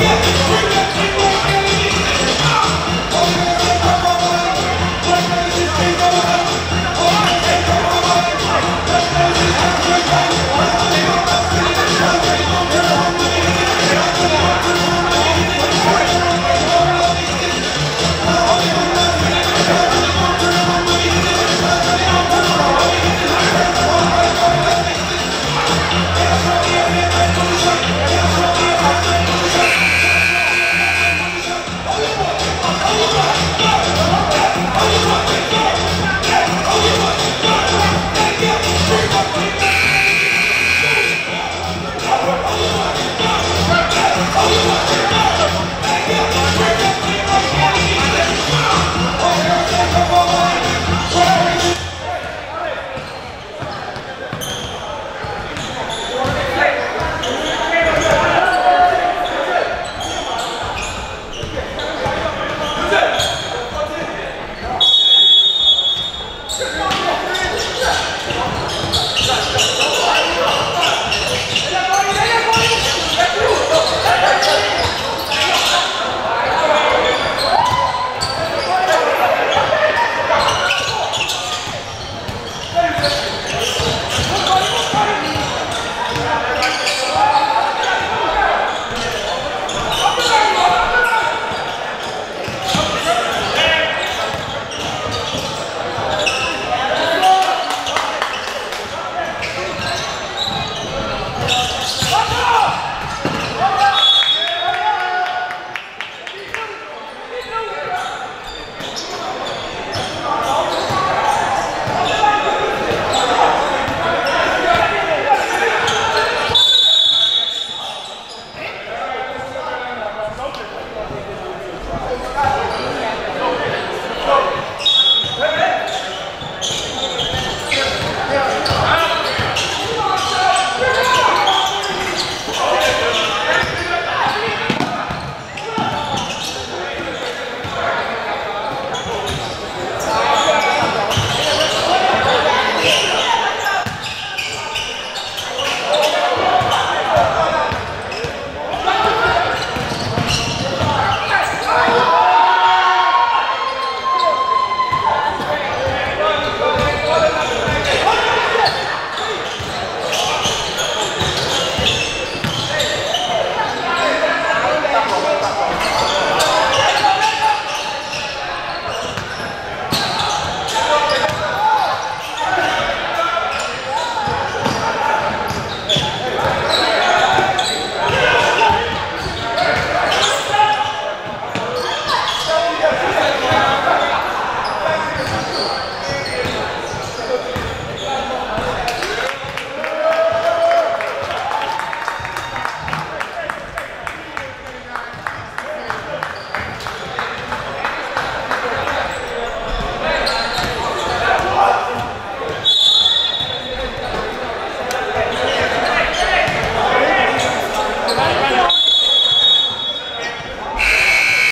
Yeah.